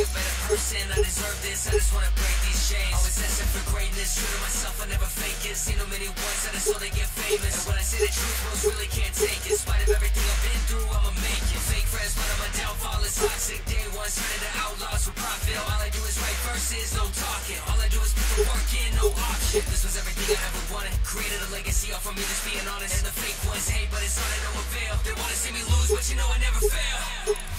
a better person. I deserve this. I just wanna break these chains. Always asking for greatness, true to myself. I never fake it. Seen no many ones I saw they get famous. And when I say the truth, most really can't take it. In spite of everything I've been through, I'ma make it. Fake friends, but I'm a downfall. It's toxic. Day one, turn into outlaws for profit. All I do is write verses, no talking. All I do is put the work in, no option. This was everything I ever wanted. Created a legacy off of me, just being honest. And the fake ones hate, but it's all to no avail. They wanna see me lose, but you know I never fail.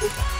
Goodbye.